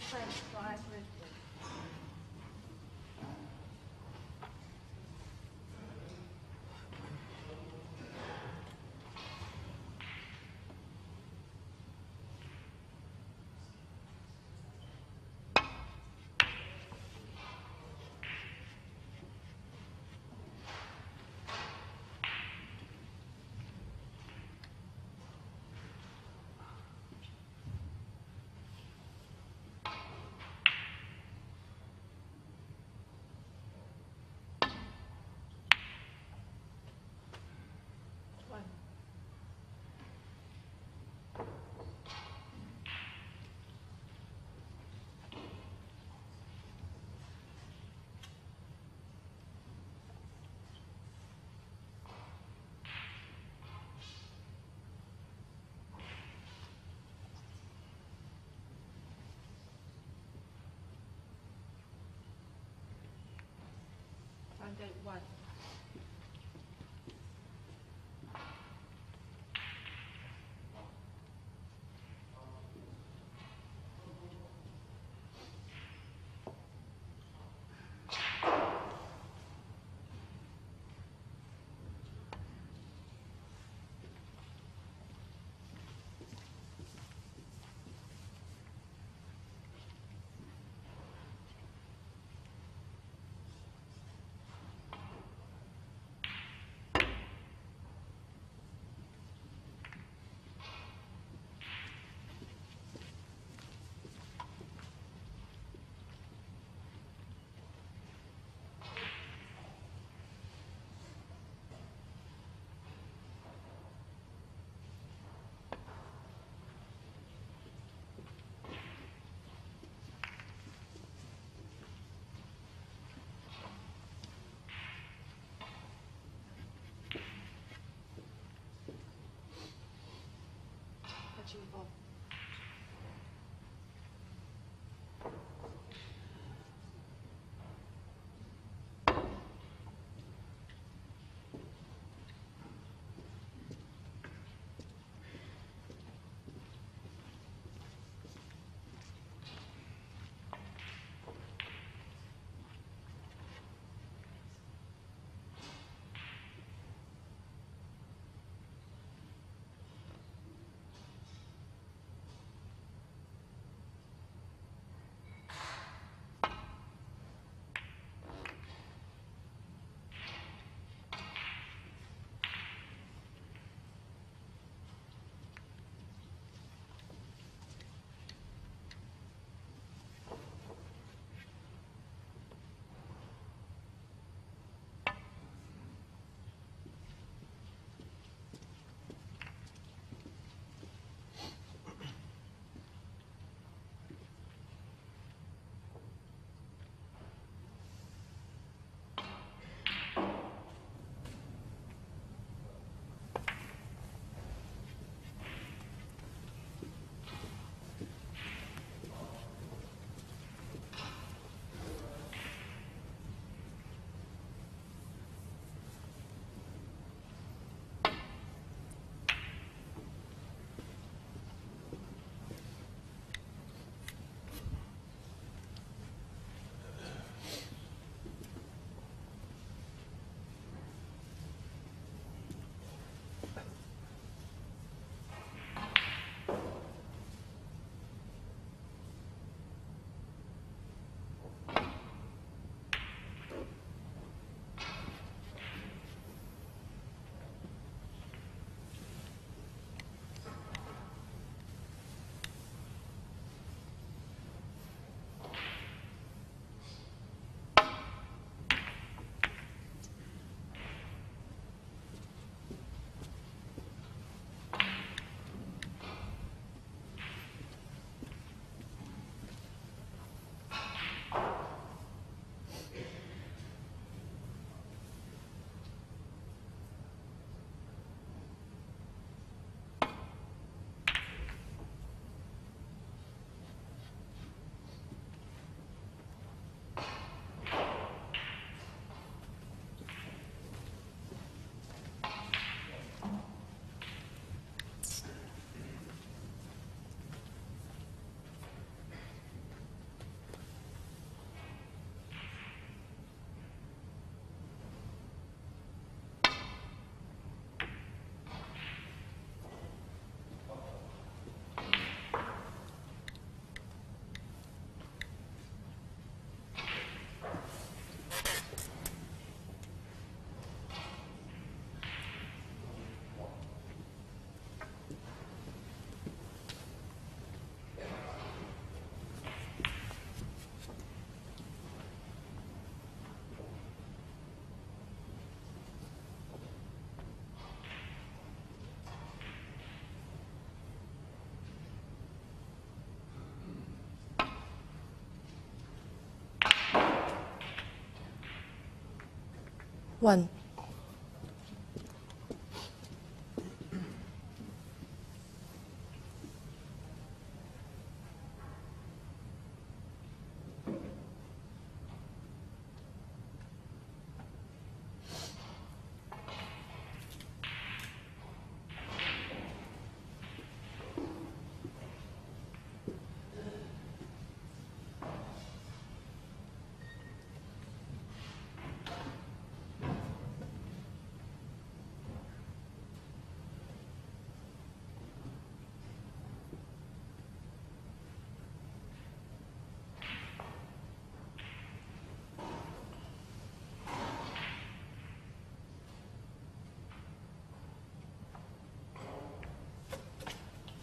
French, five Richmond. One. Date achievable one.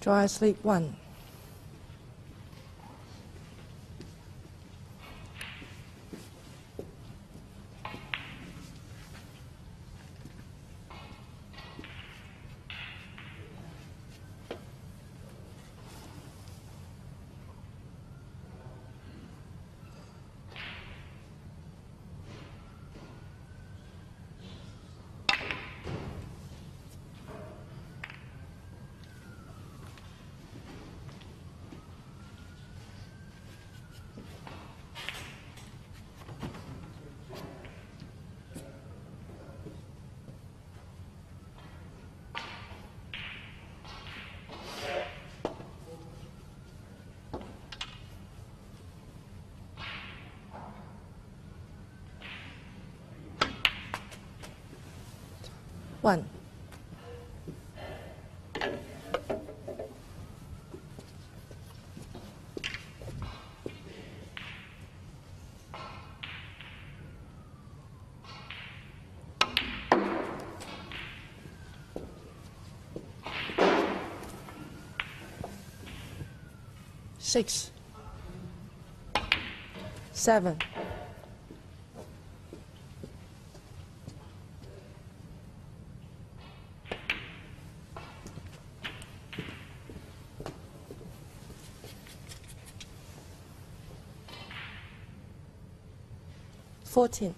Dry sleep 1. One. Six. Seven. Fourteen.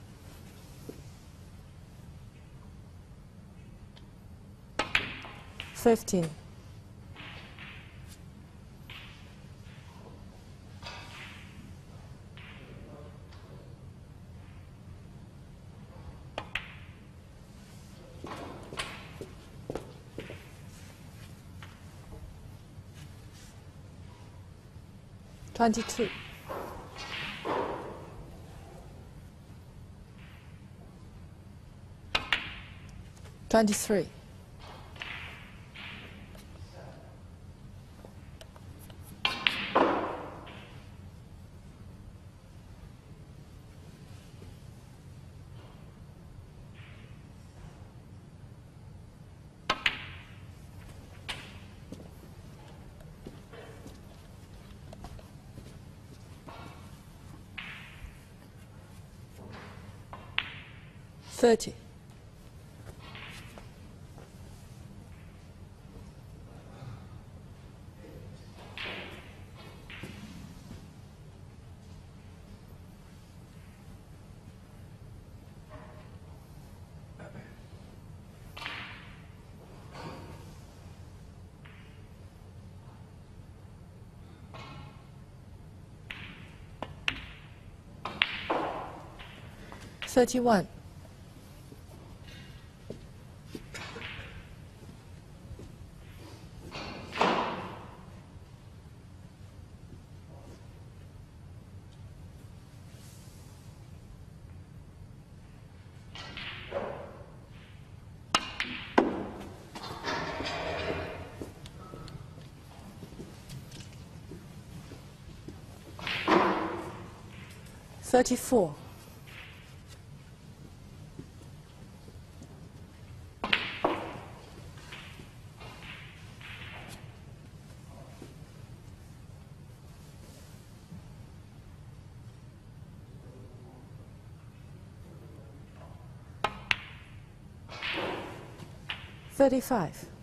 Fifteen. Twenty-two. Twenty-three. Thirty. Thirty-one. Thirty-four. 35.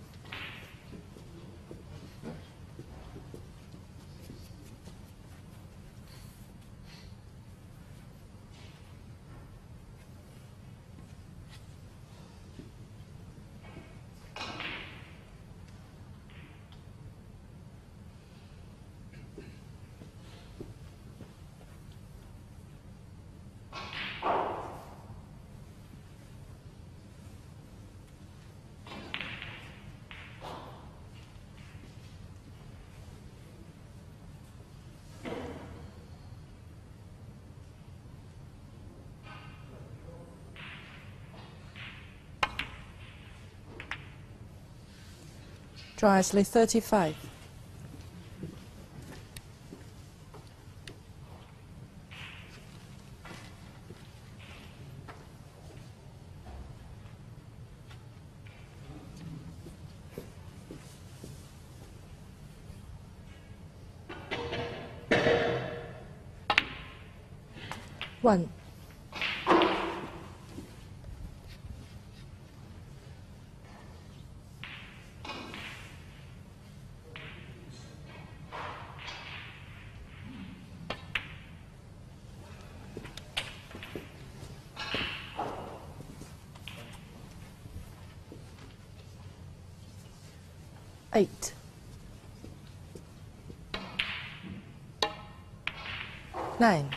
Dreisley, 35. One. Nine.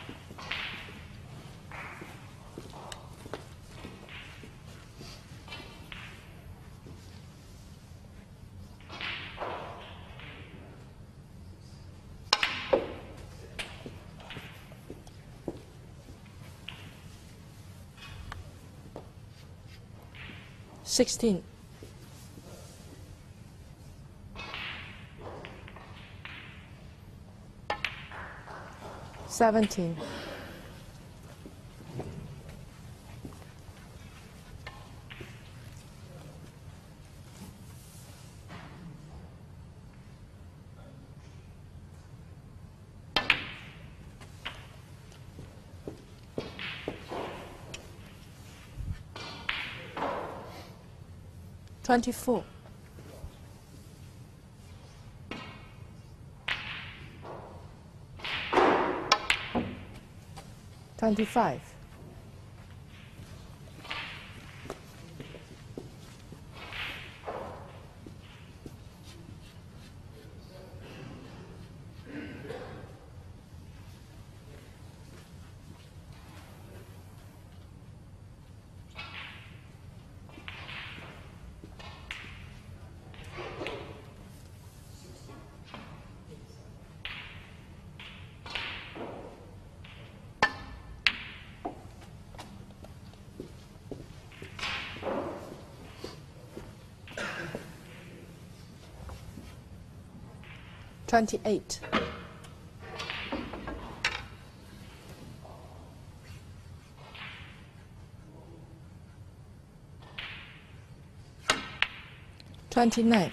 Sixteen. Seventeen. Twenty-four. Twenty-five. Twenty-eight. Twenty-nine.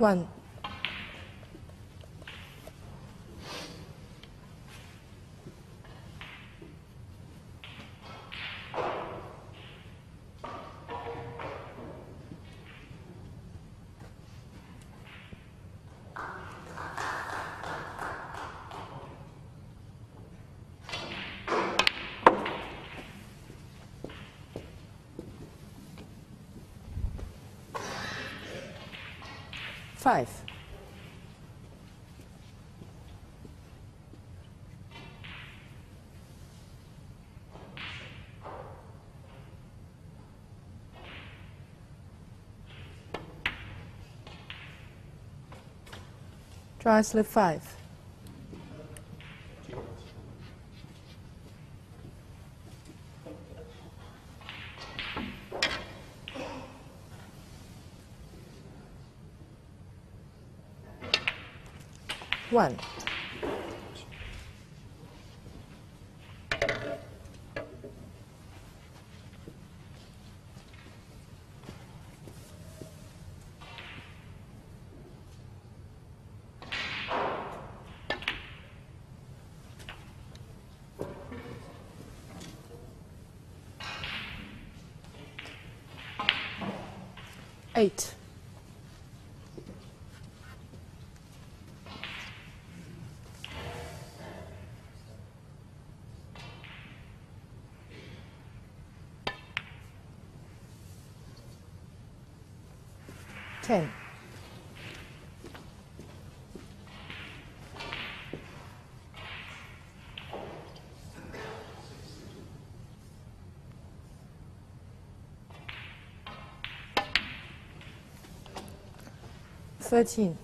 万。Five. Dry slip five. One. 13.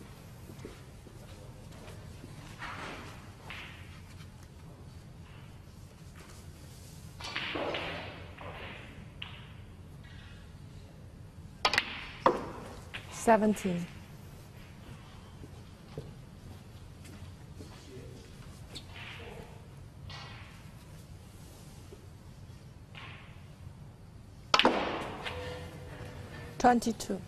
Seventeen. Twenty-two.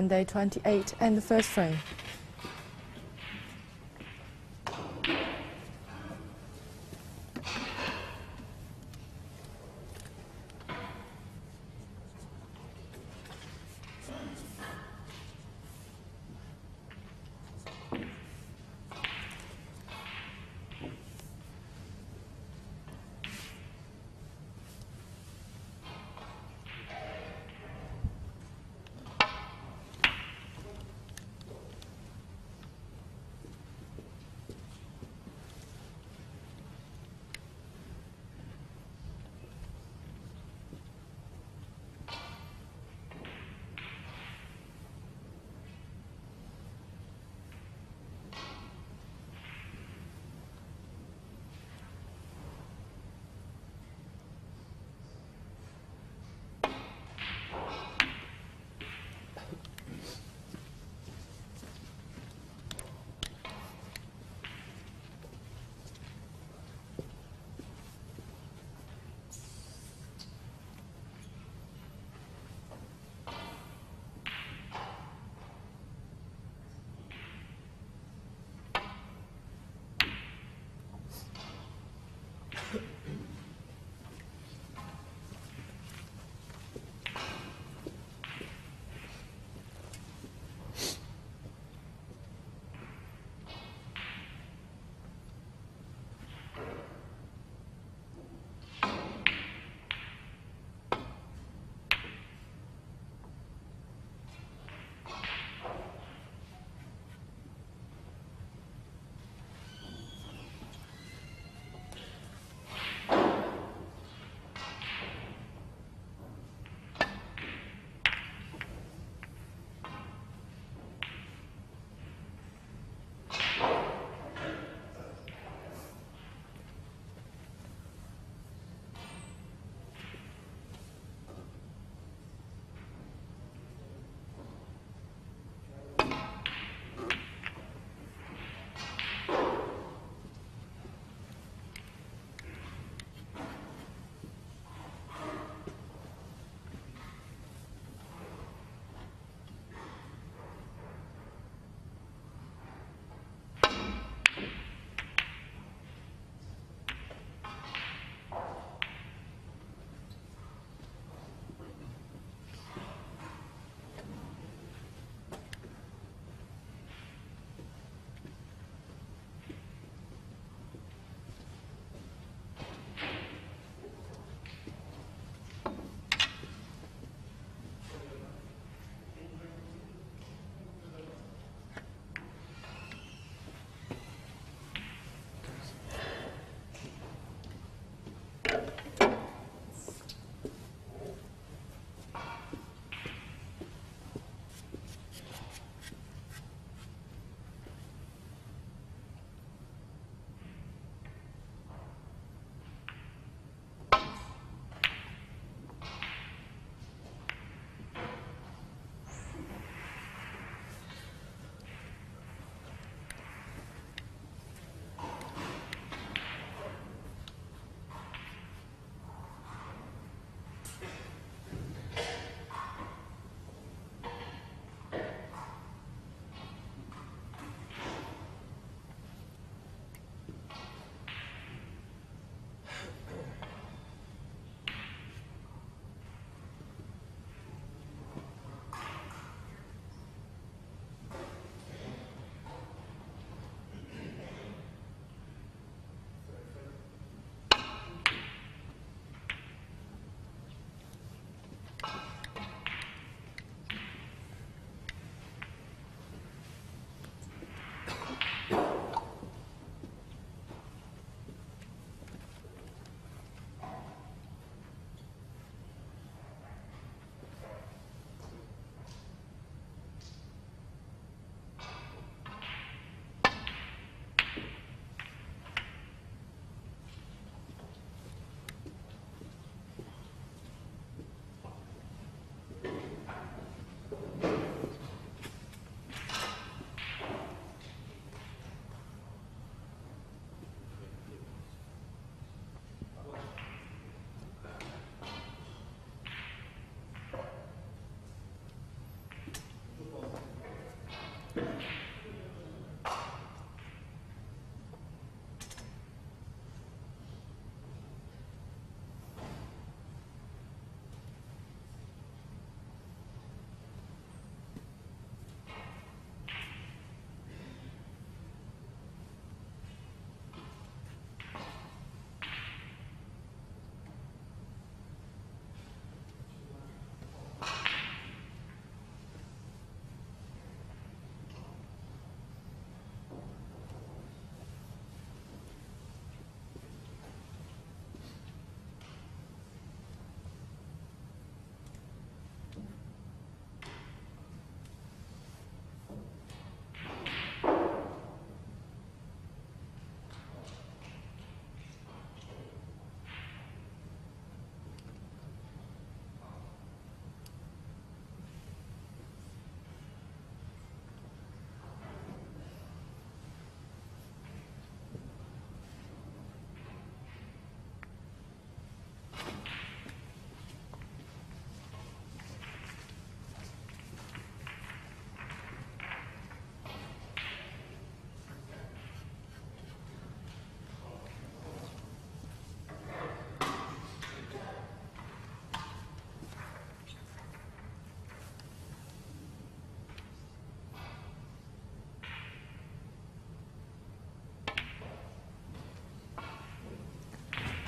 Day 28 and the first frame.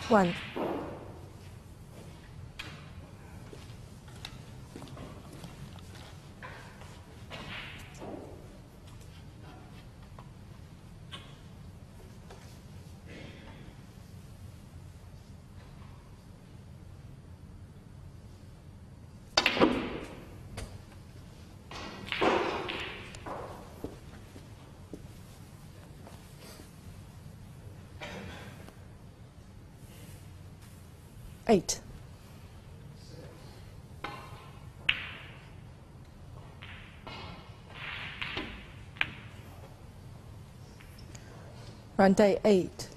One, Right. Round 8.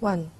One,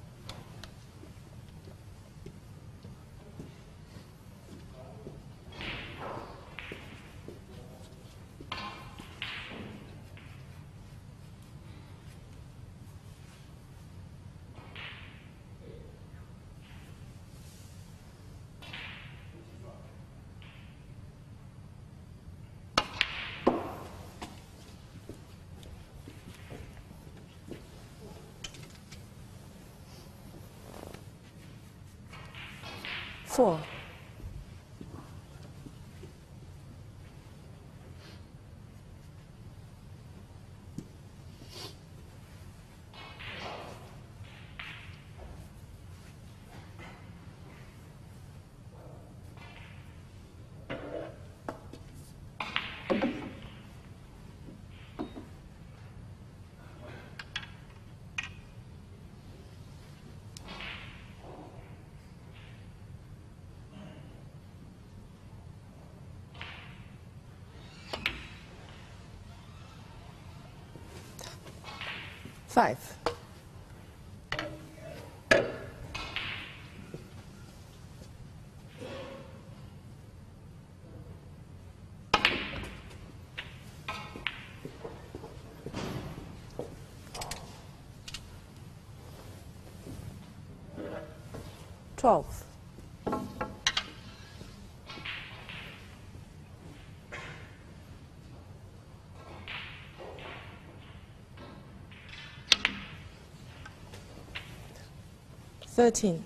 four, 5. Twelve. Thirteen.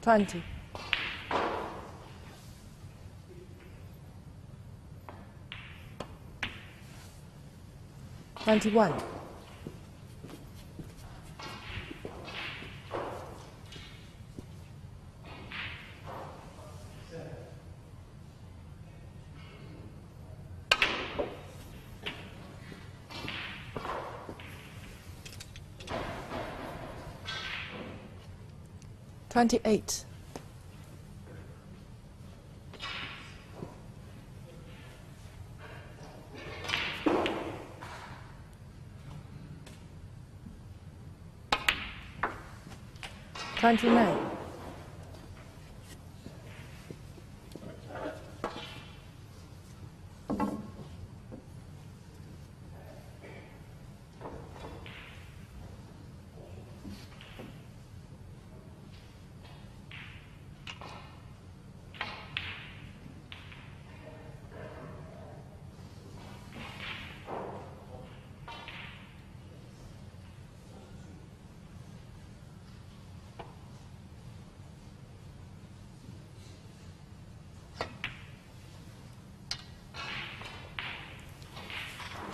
Twenty. Twenty-one. Twenty-eight. Twenty-nine.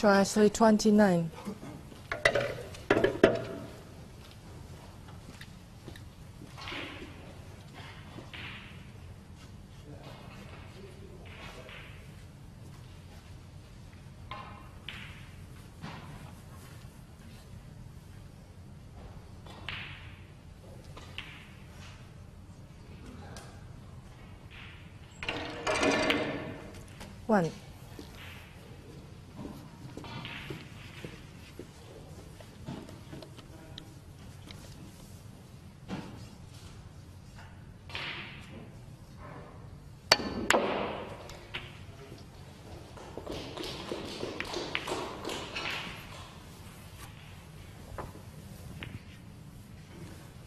Try actually twenty-nine. One.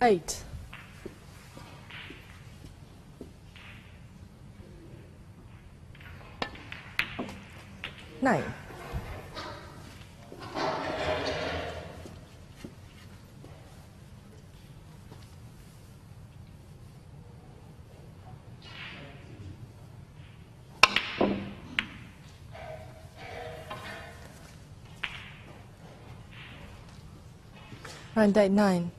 Eight. Nine. Round eight, nine.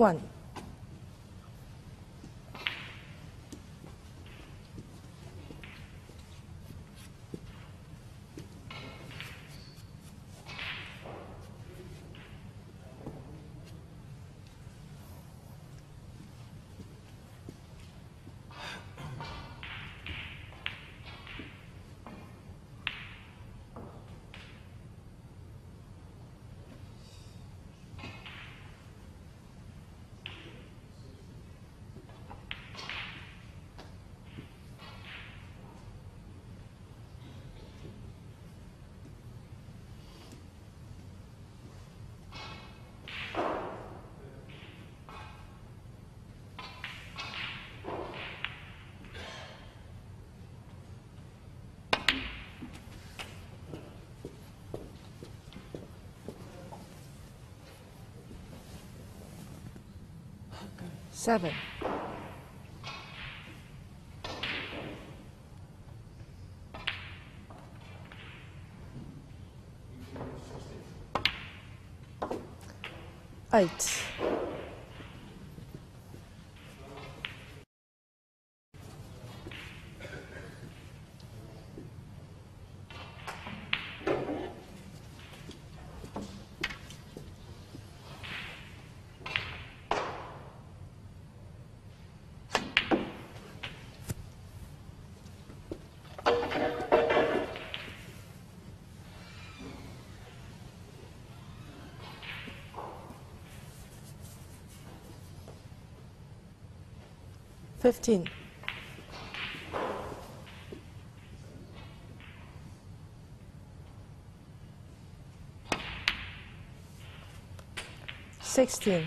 One. Seven, eight, fifteen, sixteen,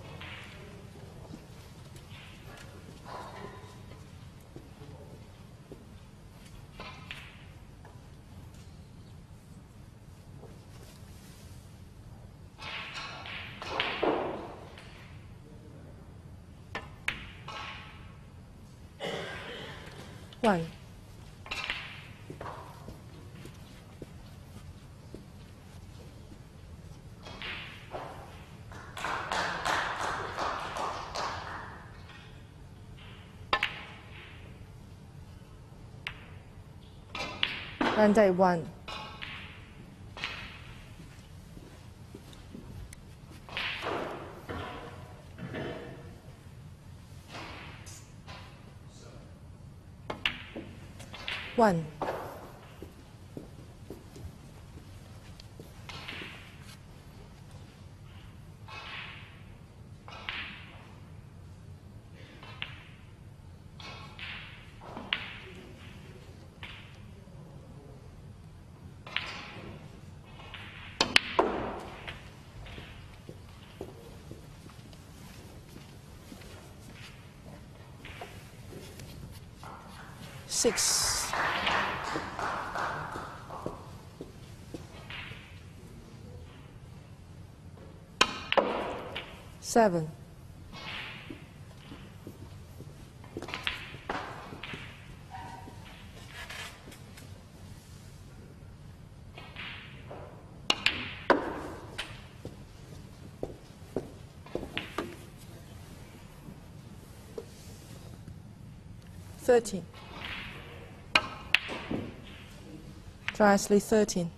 and a one, one, six, seven, thirteen. Astley 13.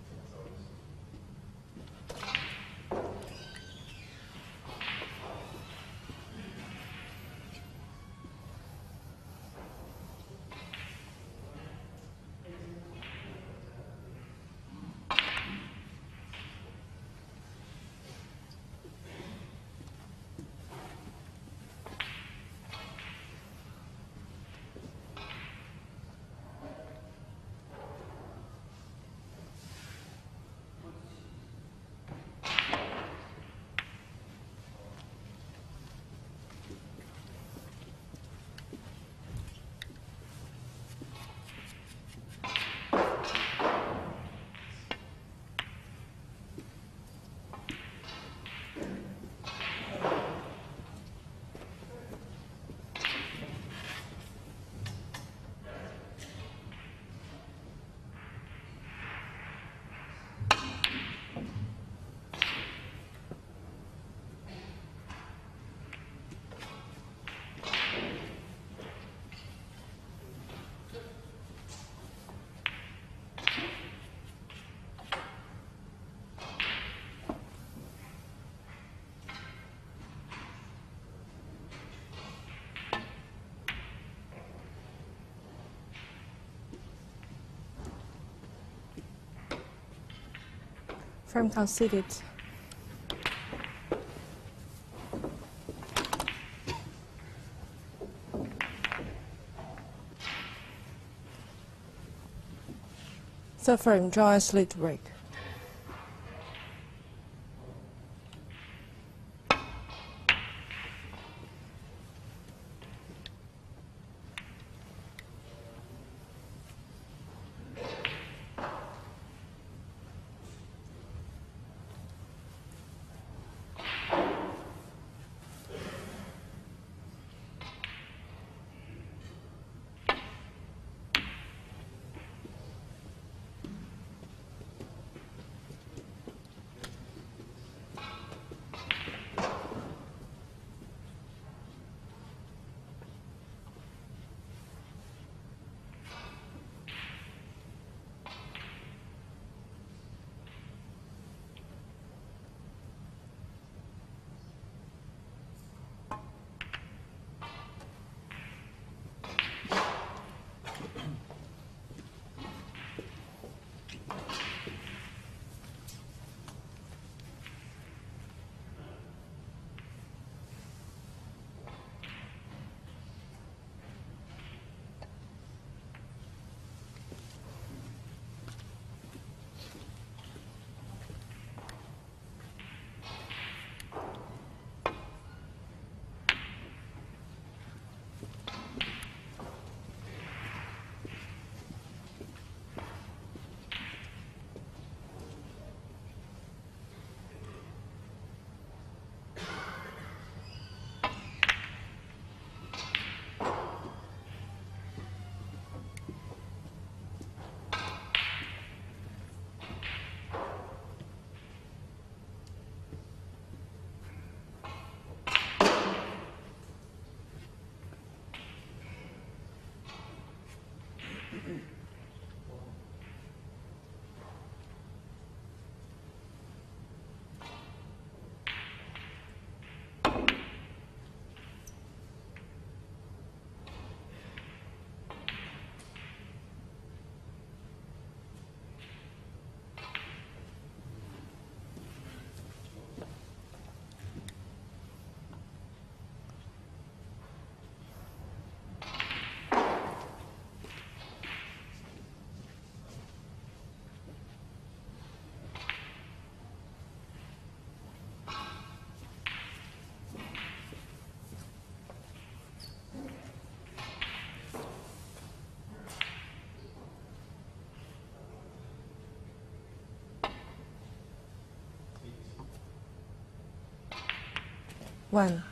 Firm conceded. So firm joins lead break. 万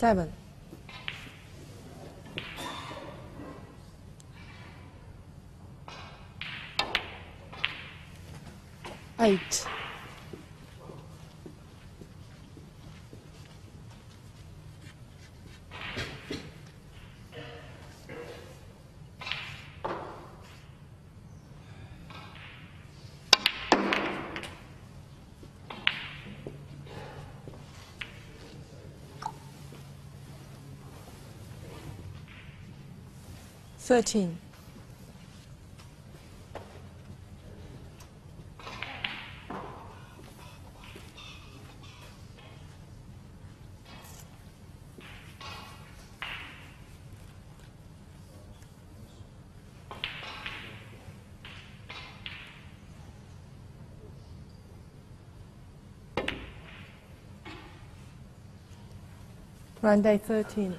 7. Eight. Thirteen. Ryan Day thirteen.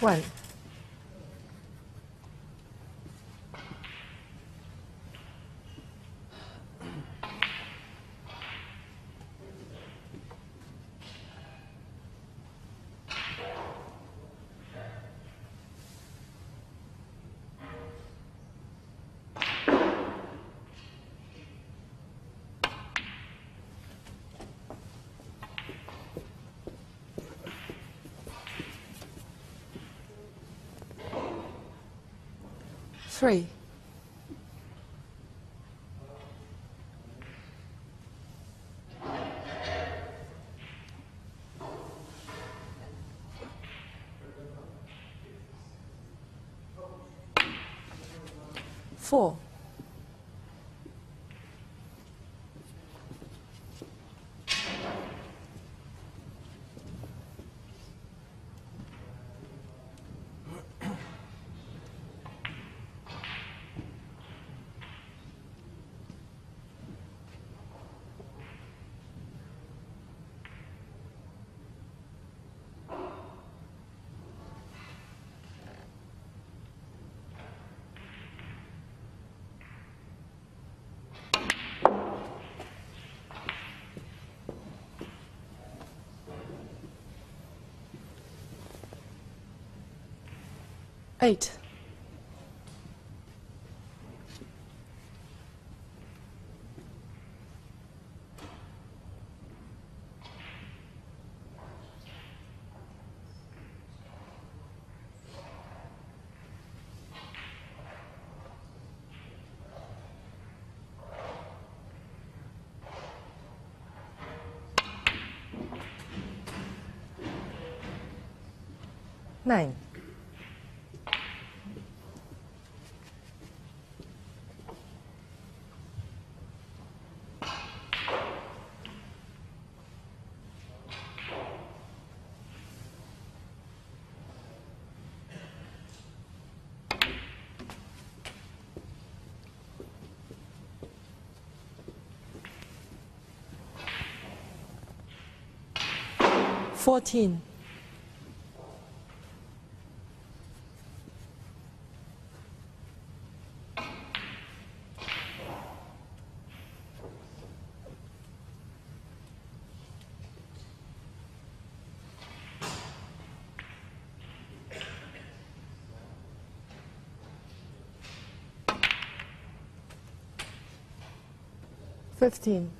One. Three. Four. Eight. Nine. Fourteen. Fifteen.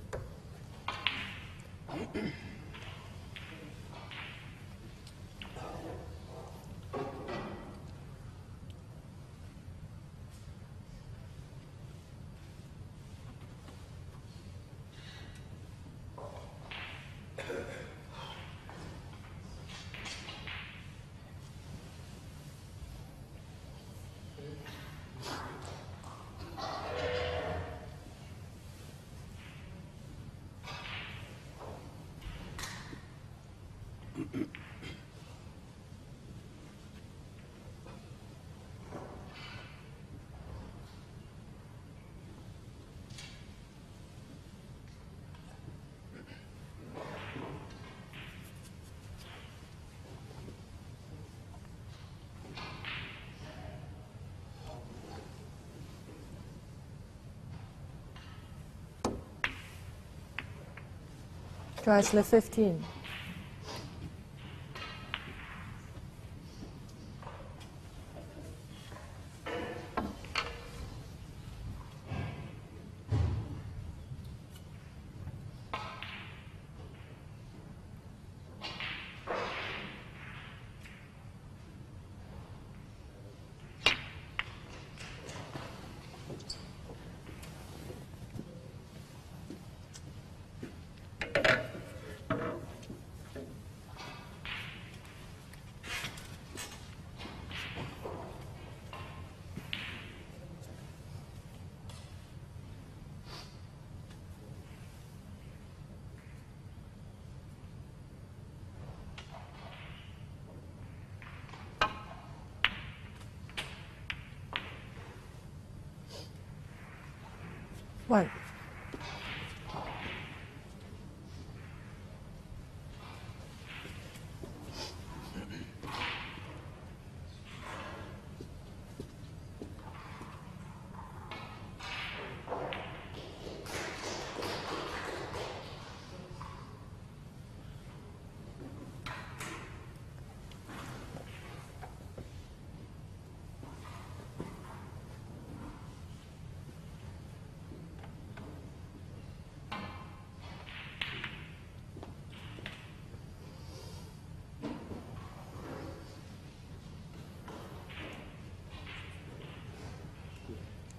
Chrysler 15. One.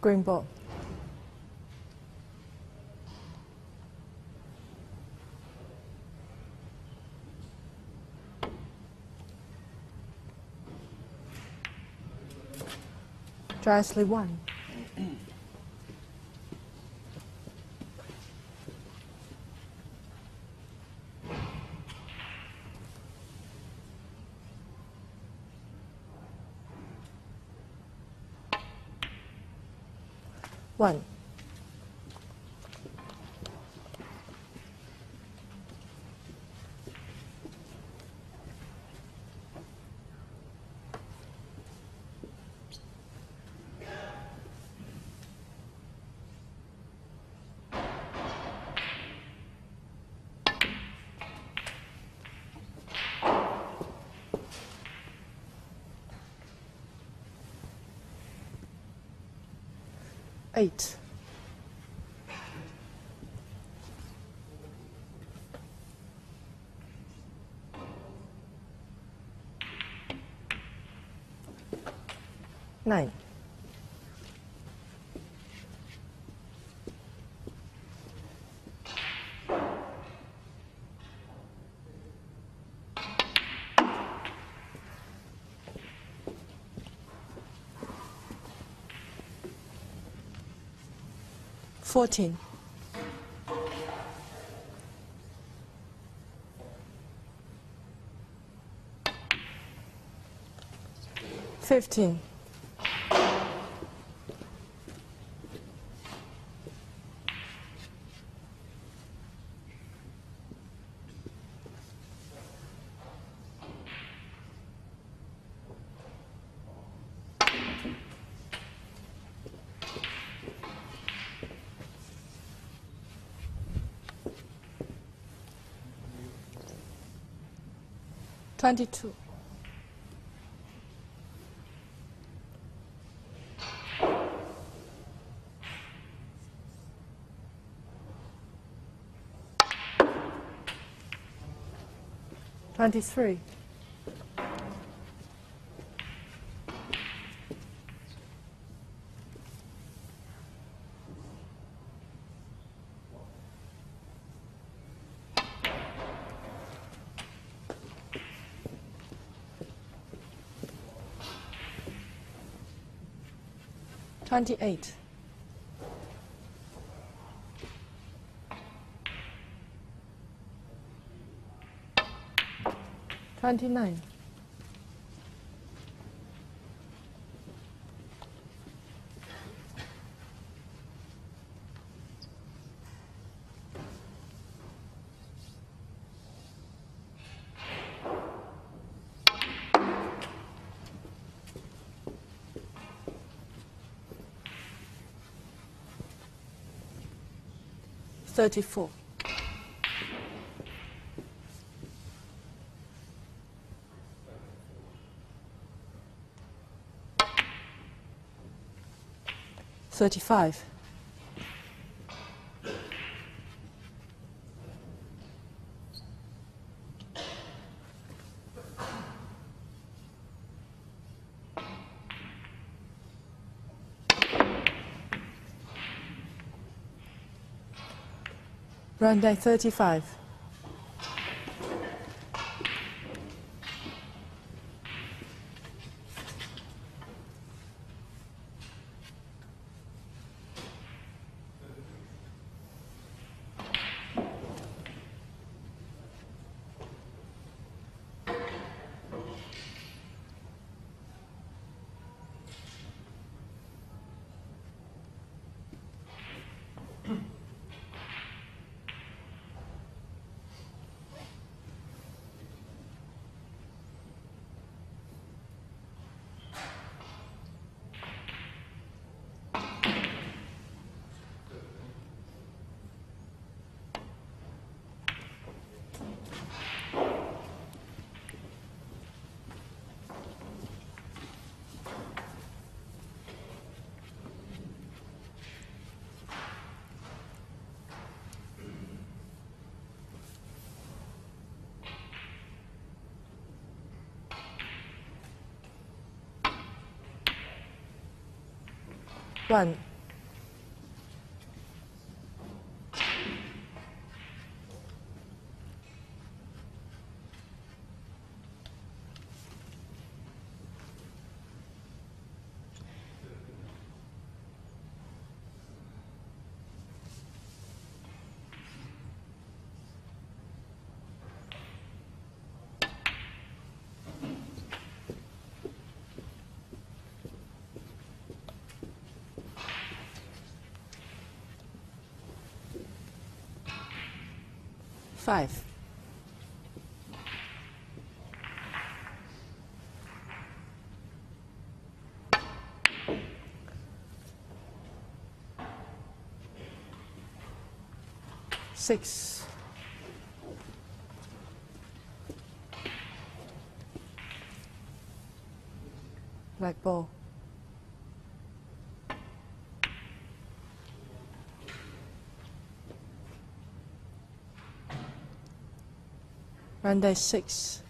Green ball. Dressler 1. One. Eight. Nine. Fourteen. Fifteen. Twenty-two. Twenty-three. Twenty-eight. Twenty-nine. Thirty-four. Thirty-five. Ryan Day 35. 乱 Five. Six. Black ball. Ryan Day six.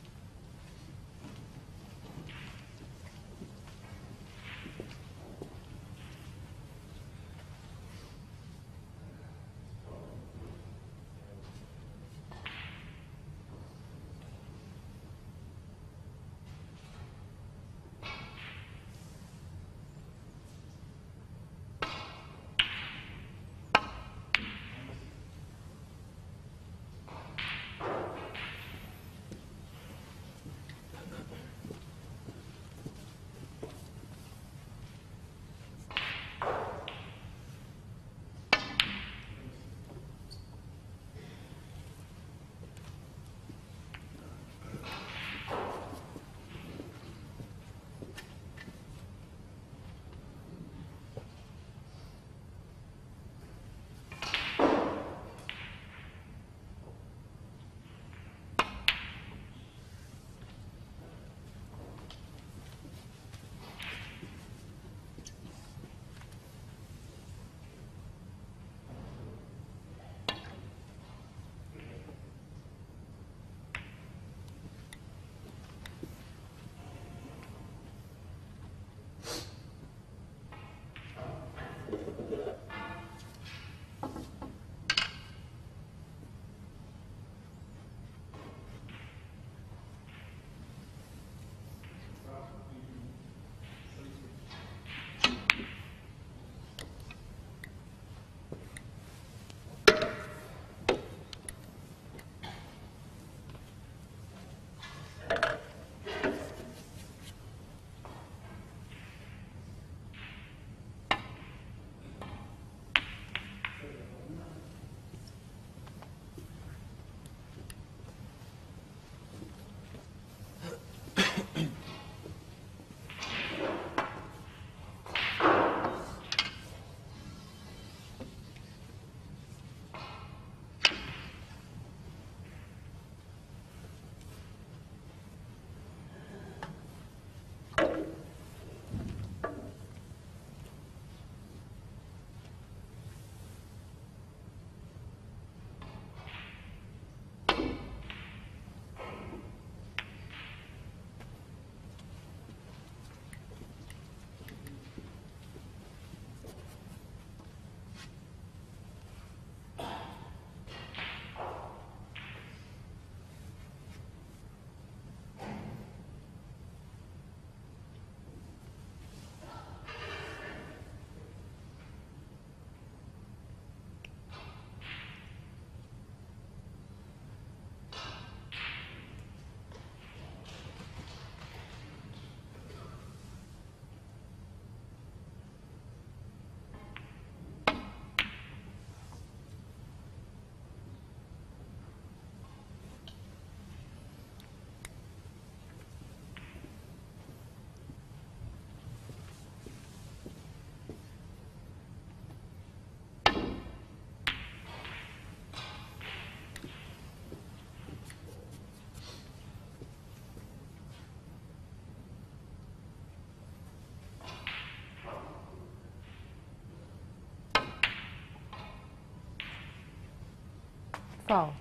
Foul.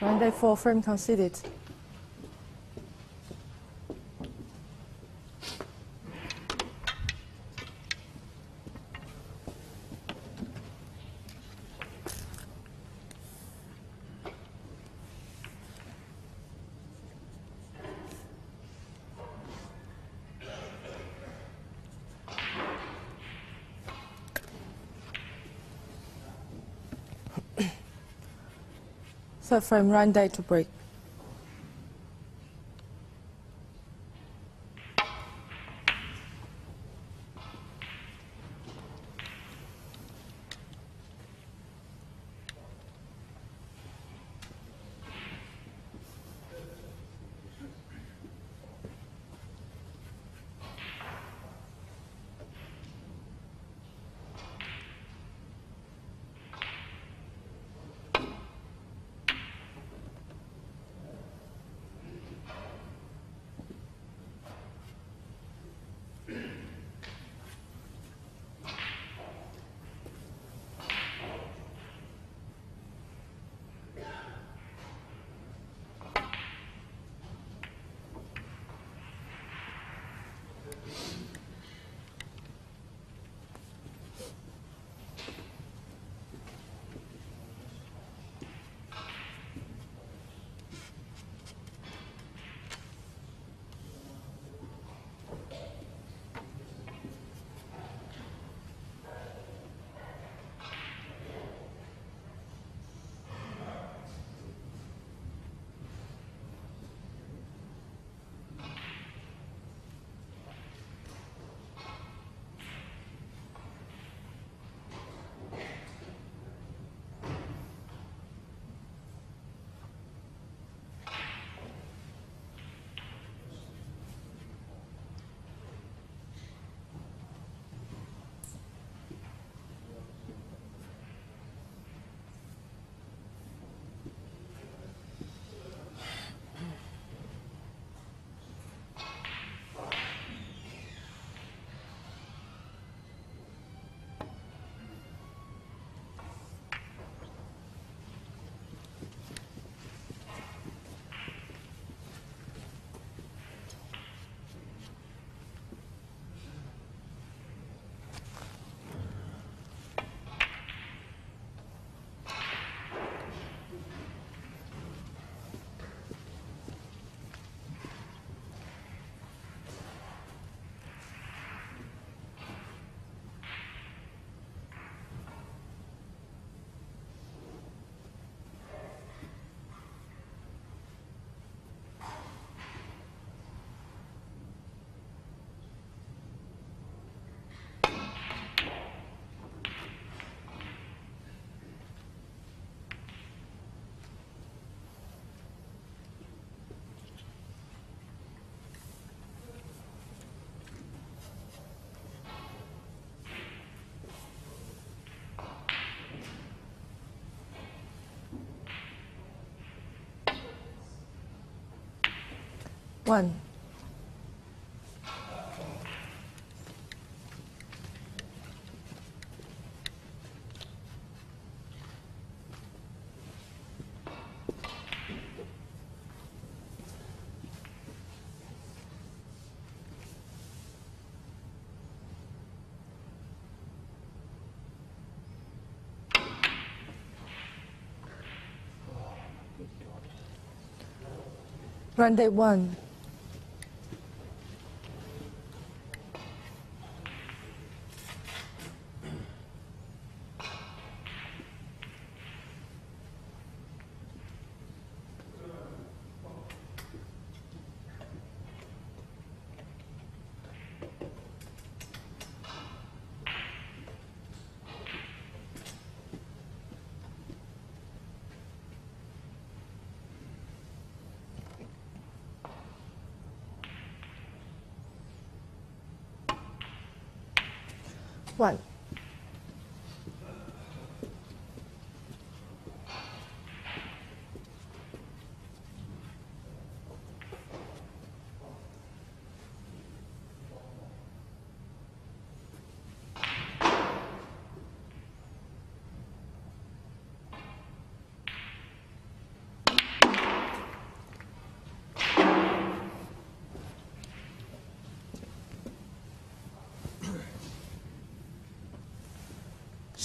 Ryan Day four, frame. Frame, Ryan Day to break. 1. Round 1. One. one.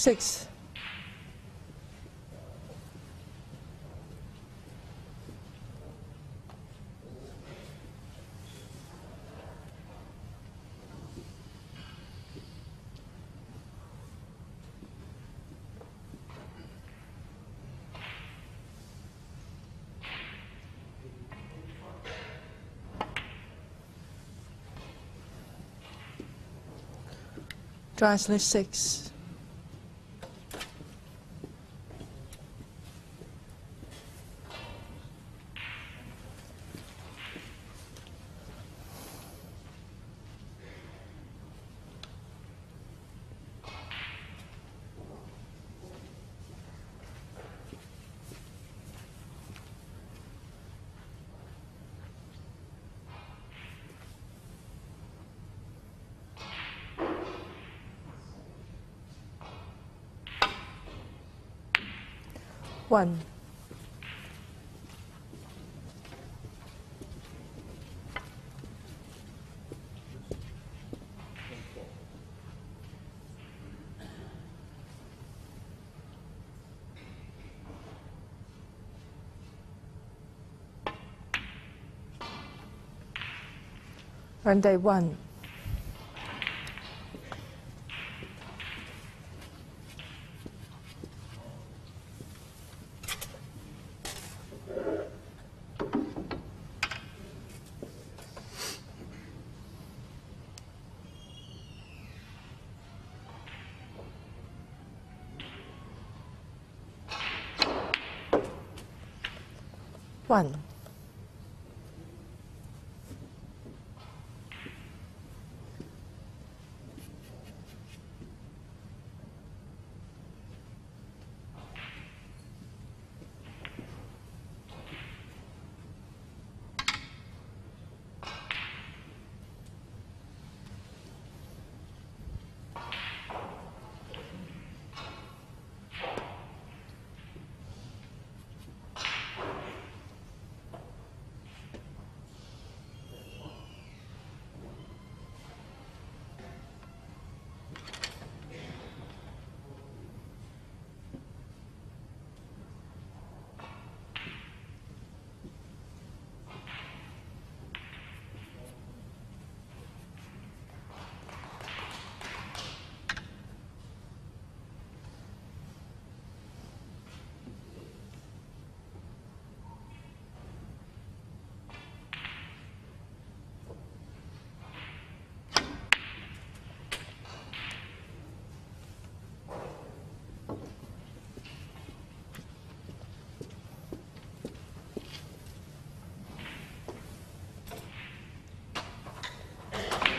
Six. Translate six. One. On day one. One.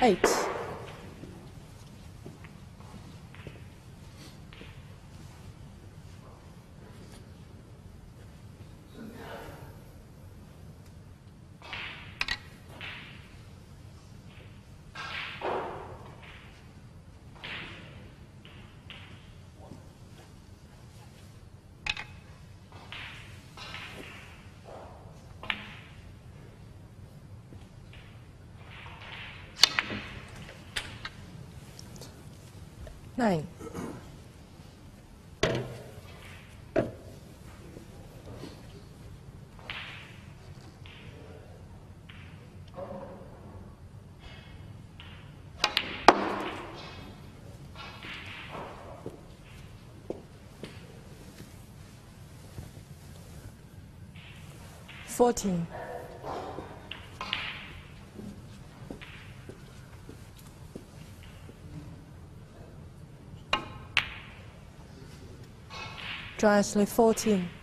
Eight. Nine, fourteen, One, Dressler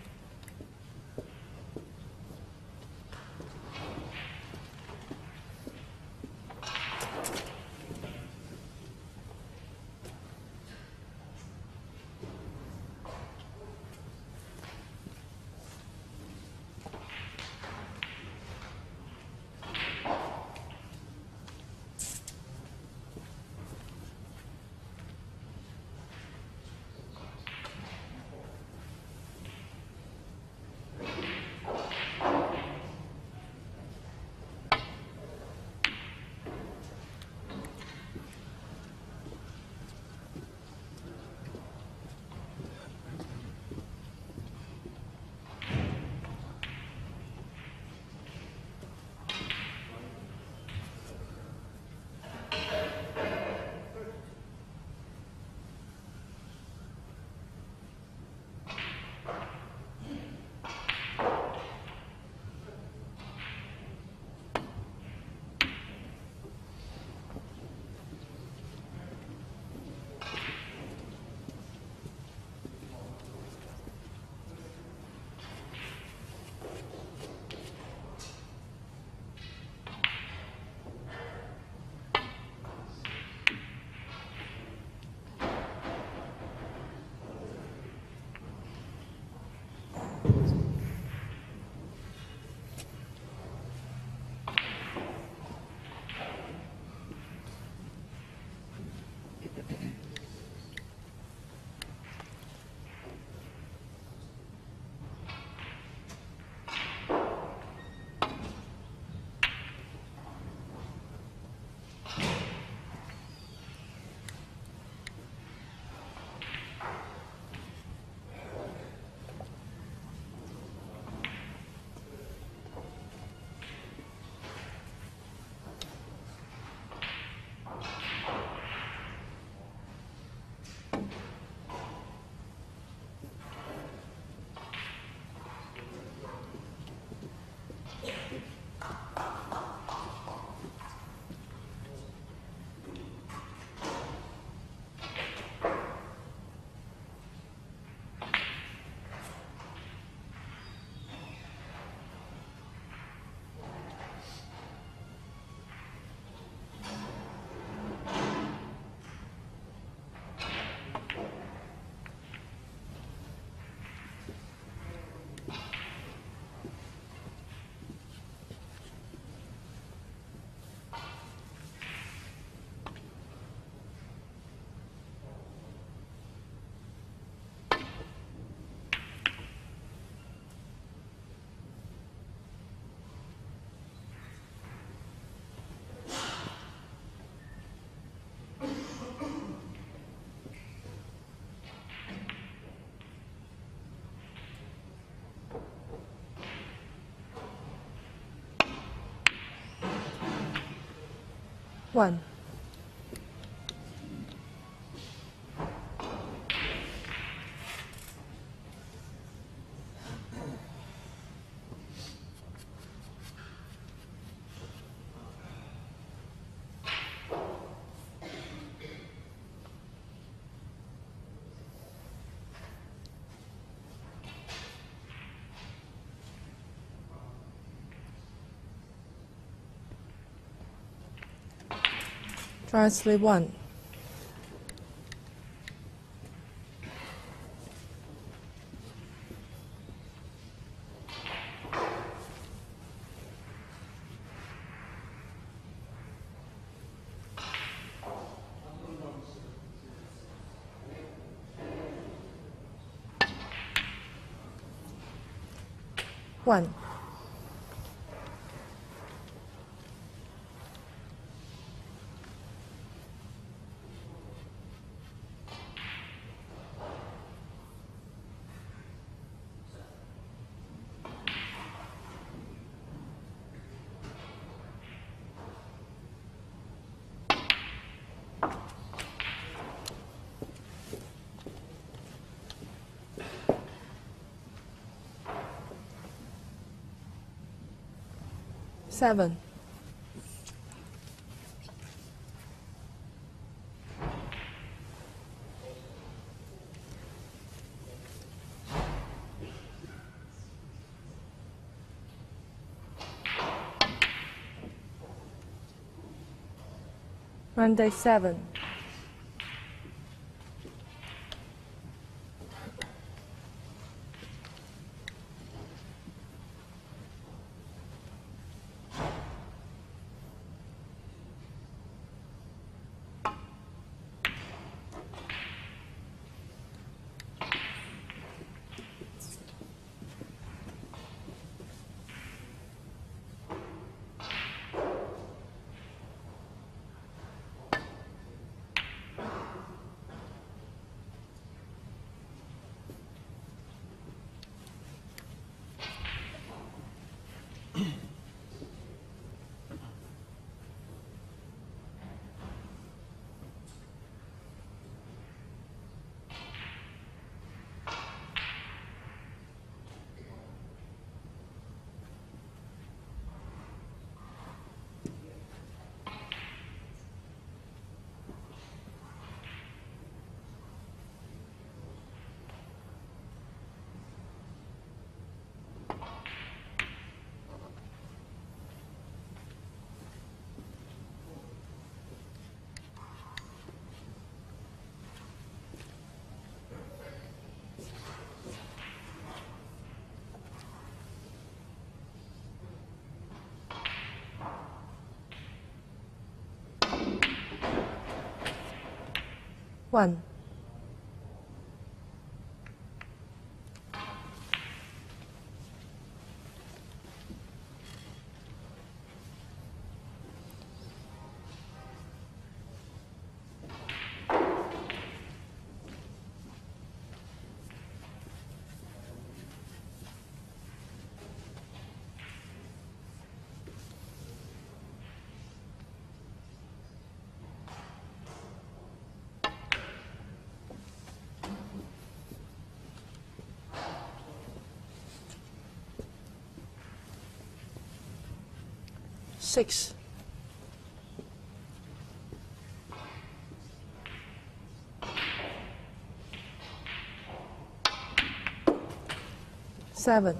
one, one, seven, Monday seven, one, six, seven,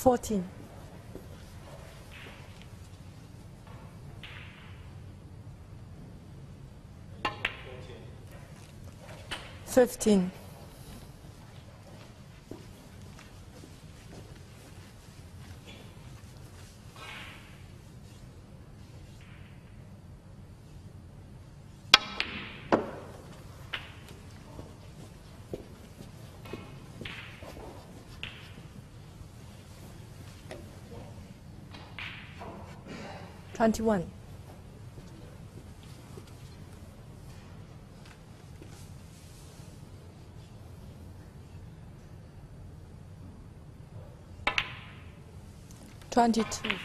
fourteen, fifteen, twenty-one, twenty-two,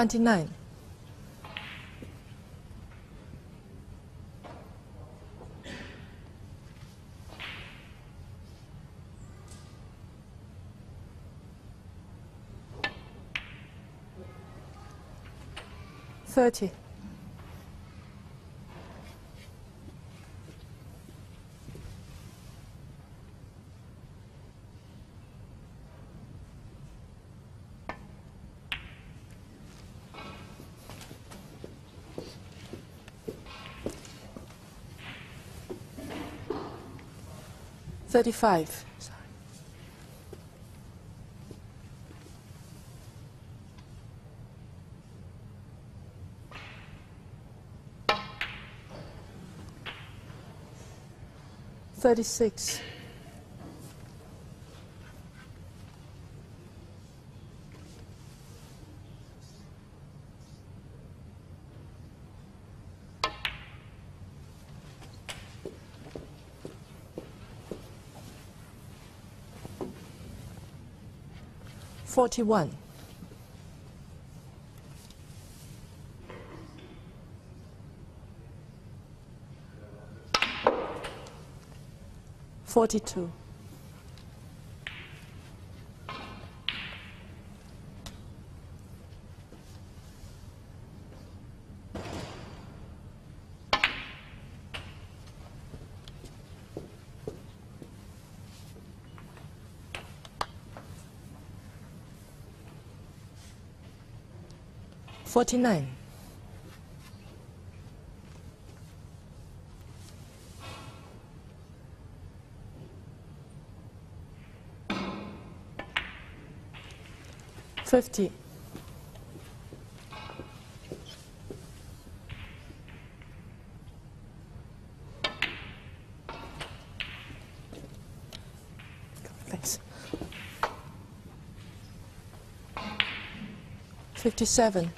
twenty-nine, thirty, 35. Sorry. Thirty-six. Forty-one. Forty-two. Forty-nine. Fifty. Thanks. Fifty-seven.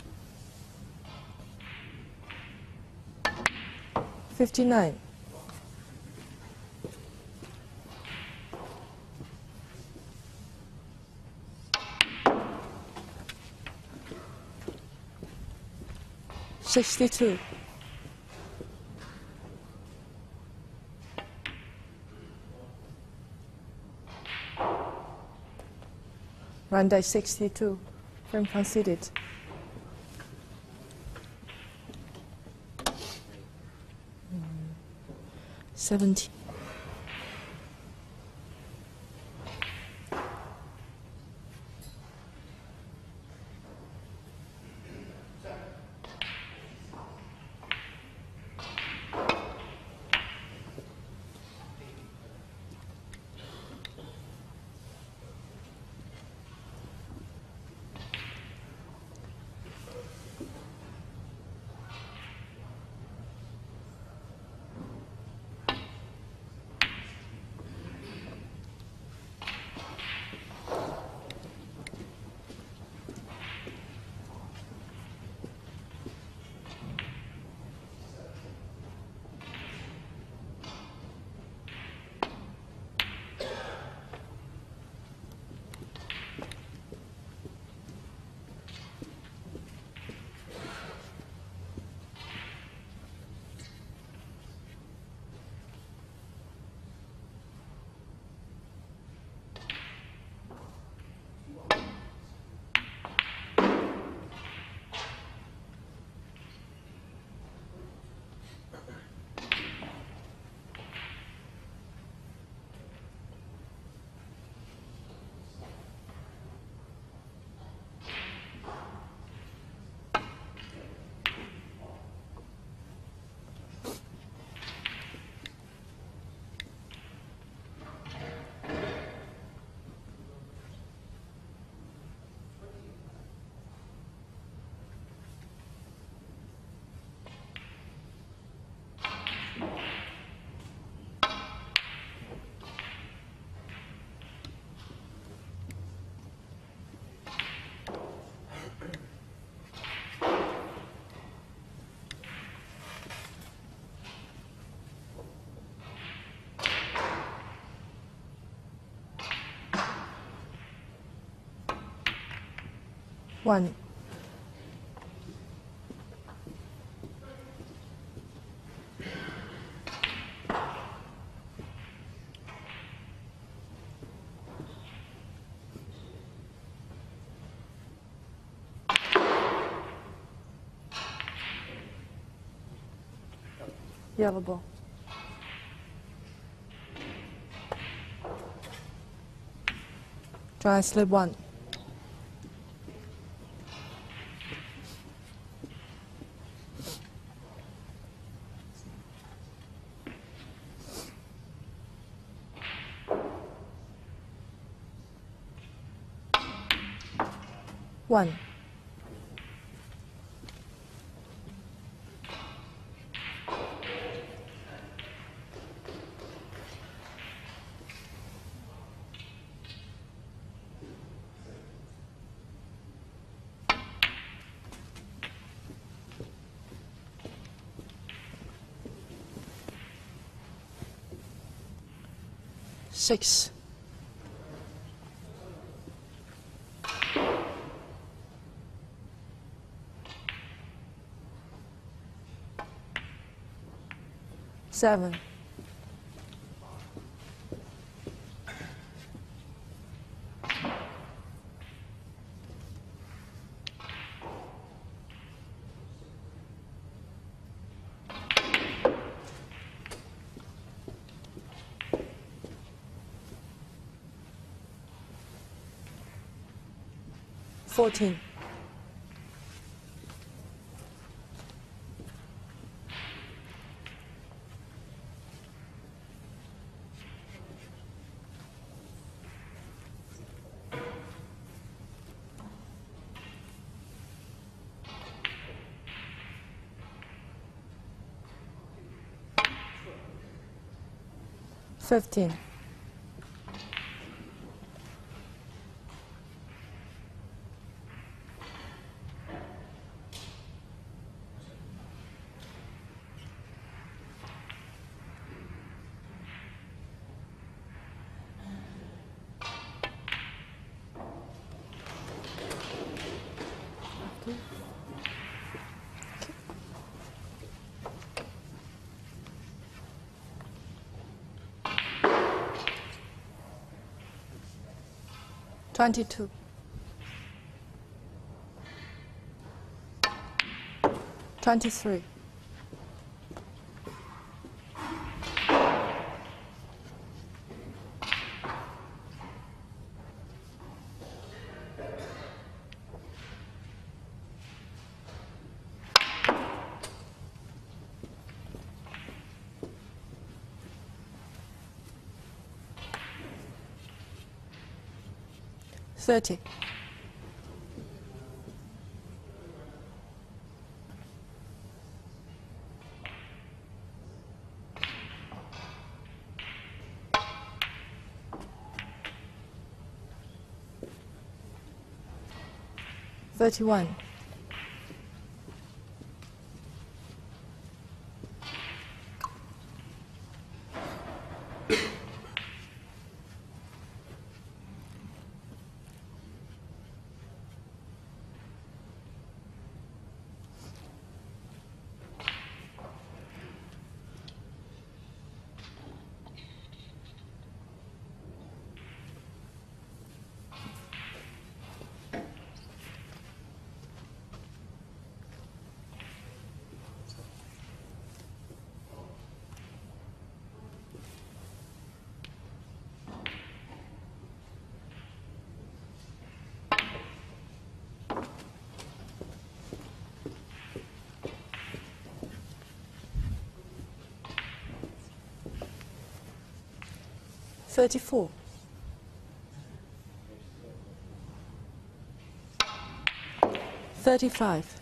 59. Sixty-two. Ryan Day sixty-two, from considered. 17 One. Yellow ball. Dry slip one. 1. Six. Seven. Fourteen. Fifteen. Twenty-two. Twenty-three. Thirty. Thirty-one. Thirty-four. Thirty-five.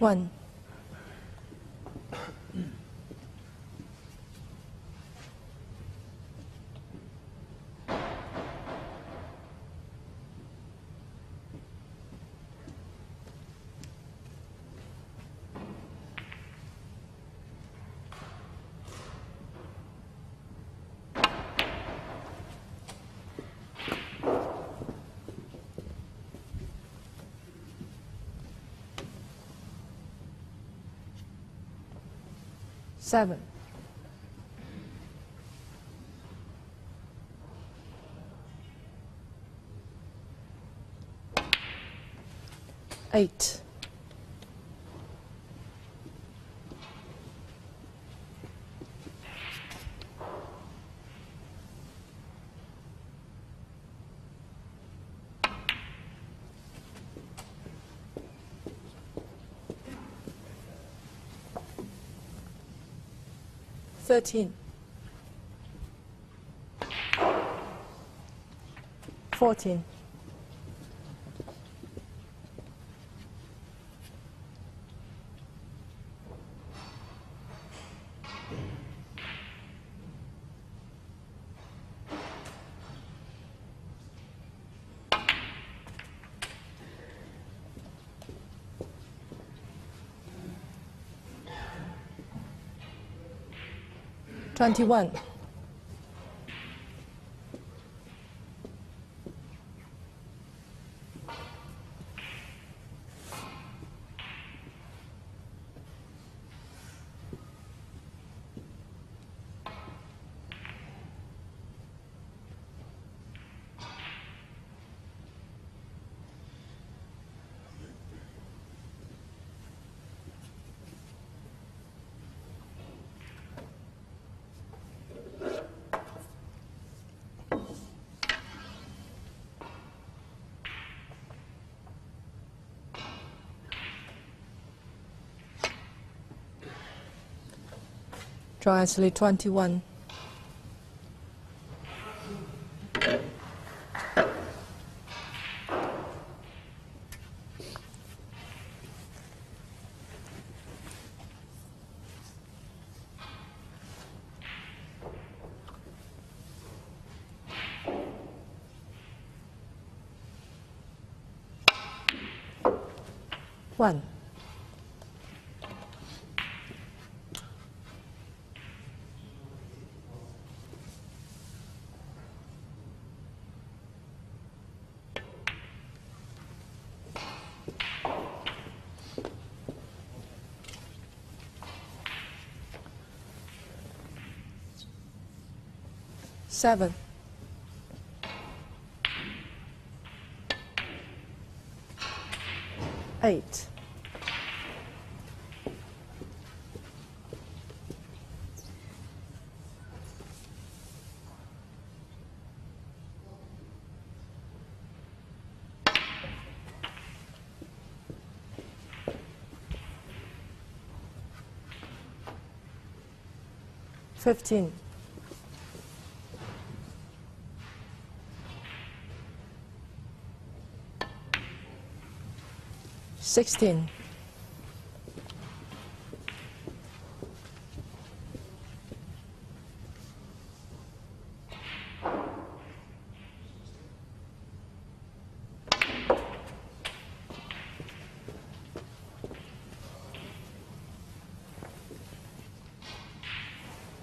One. 7. Eight. Thirteen. Fourteen. 21. Try actually 21. 7. Eight. Fifteen. Sixteen.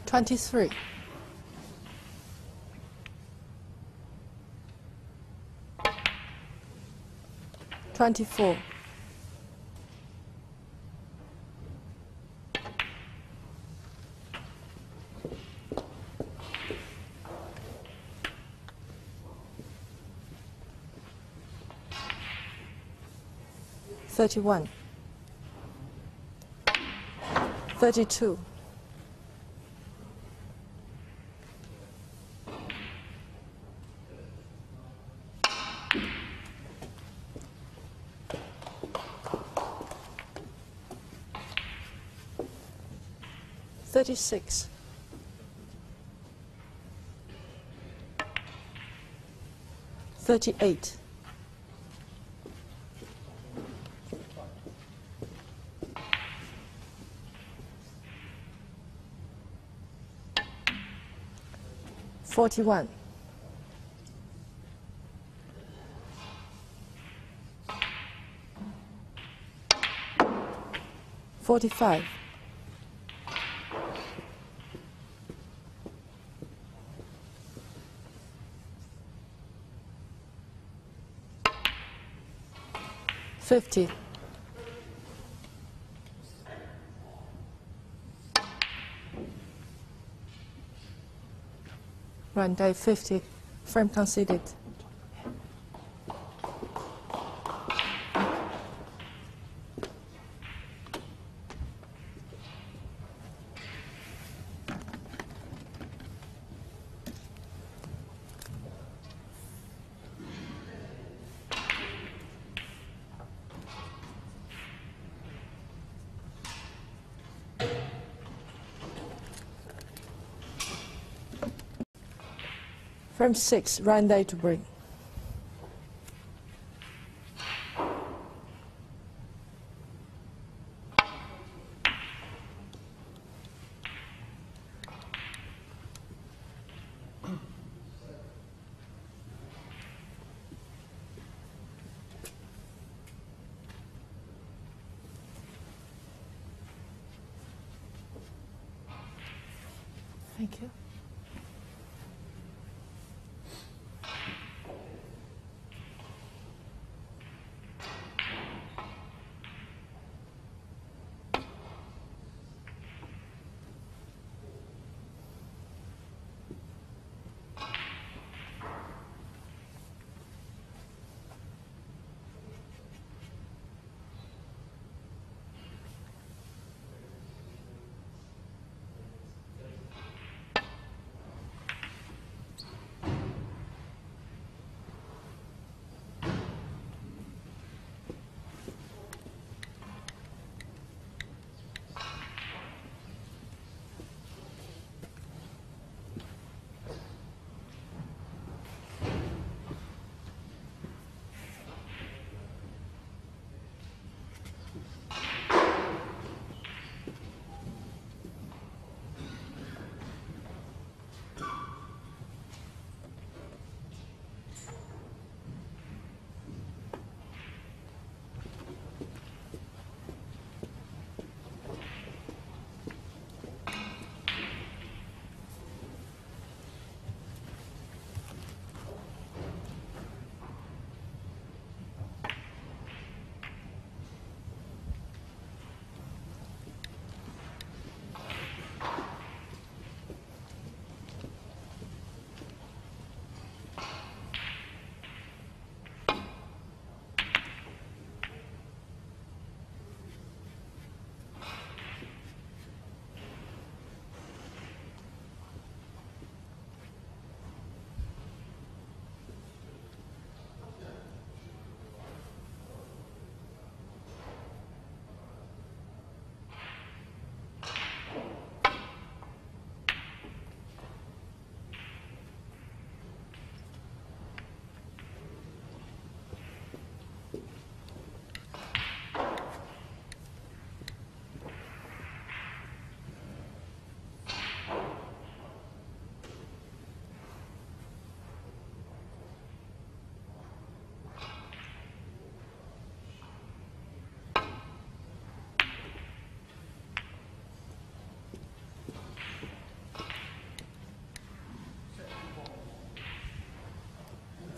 Twenty-three. Twenty-four. Thirty-one. Thirty-two. Thirty-six. Thirty-eight. 41. Forty-five. Fifty. Round 50. Frame conceded. Frame 6. Round 8 to bring.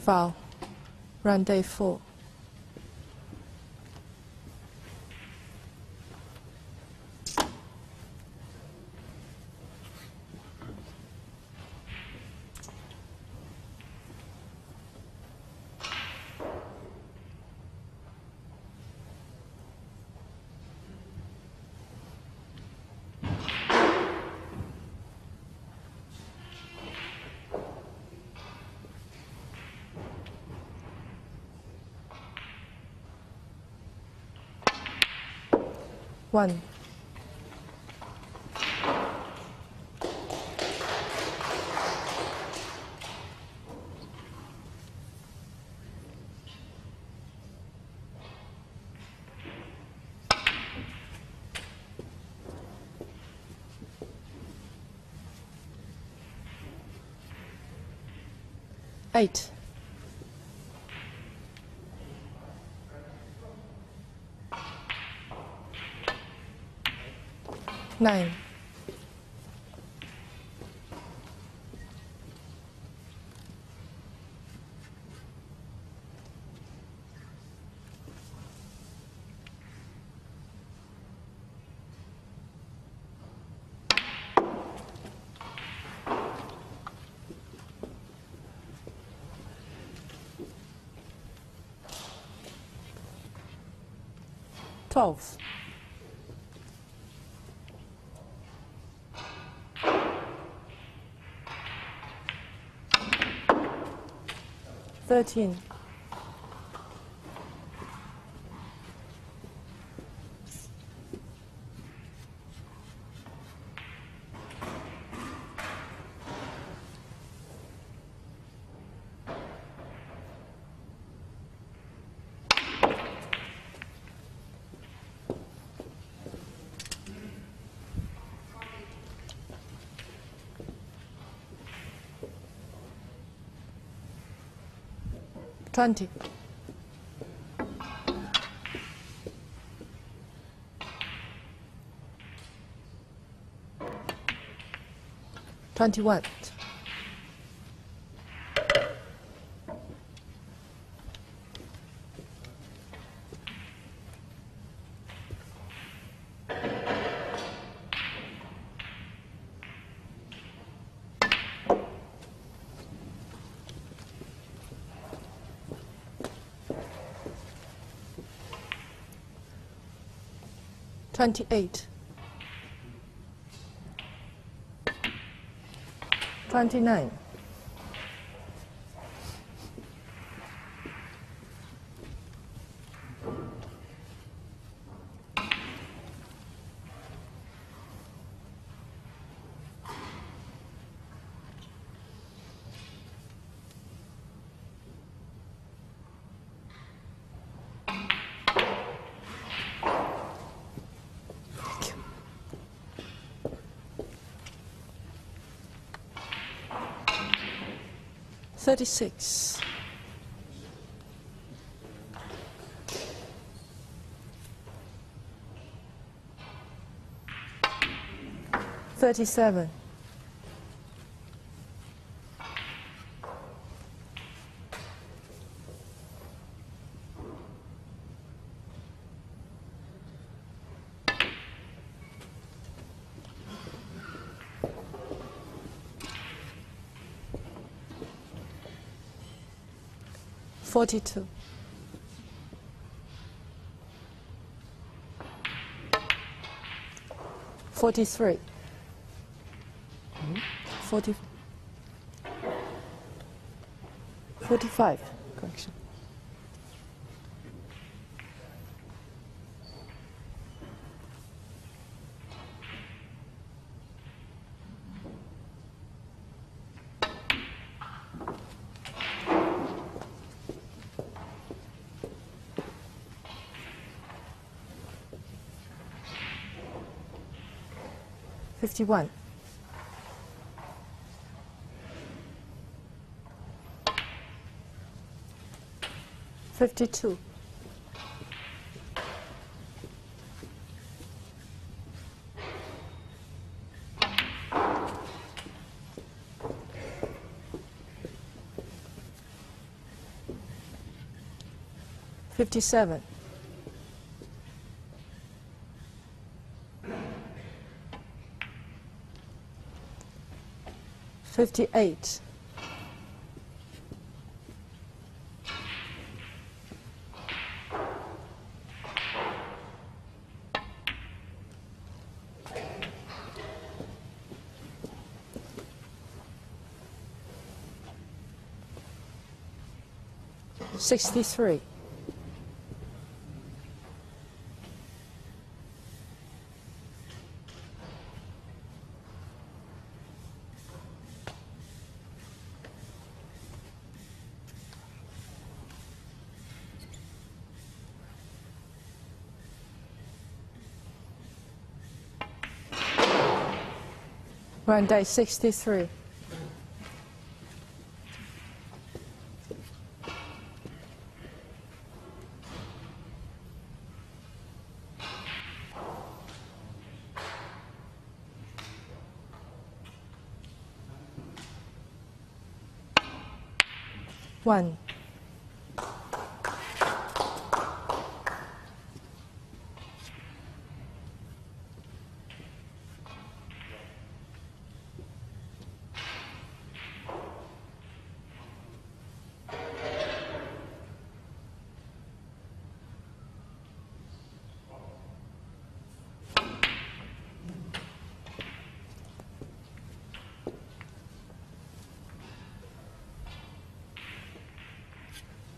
Foul. Round one. Eight. Nine. Twelve. Thirteen. Twenty. Twenty-one. Twenty-eight. Twenty-nine. Thirty-six. Thirty-seven. Forty-two. Forty-three. Forty. Forty-five. Correction. Fifty-one. Fifty-two. Fifty-seven. Fifty-eight. Sixty-three. Ryan Day 63.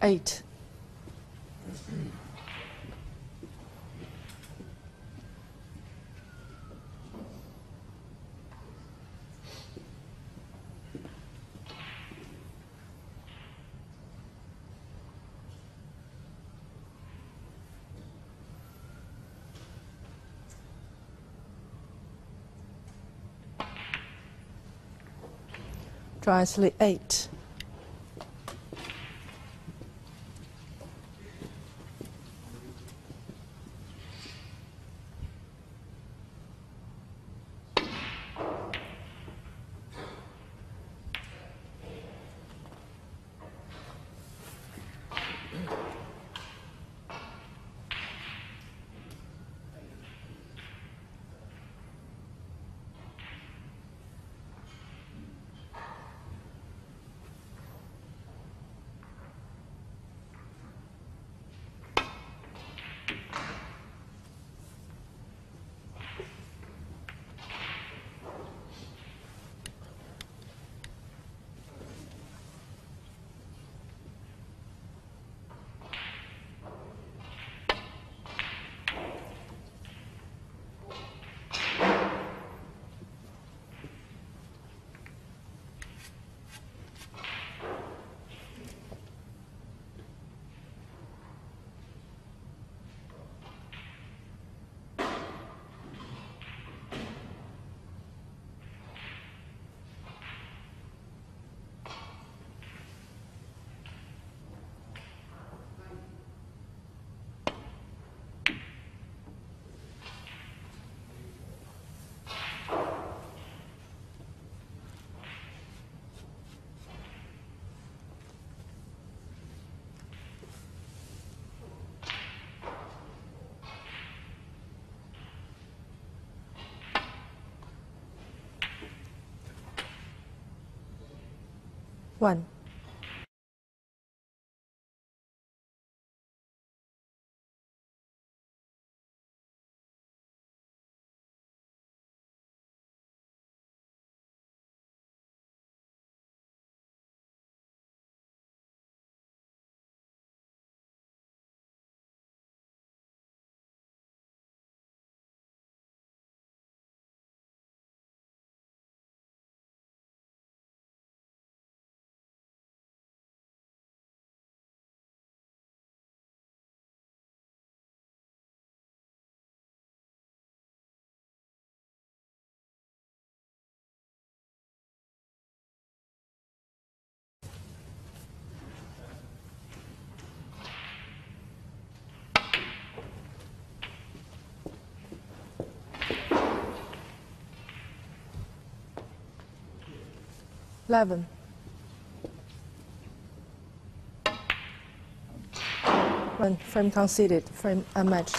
8. Drysley 8. One. Eleven. One frame conceded, frame uh, unmatched.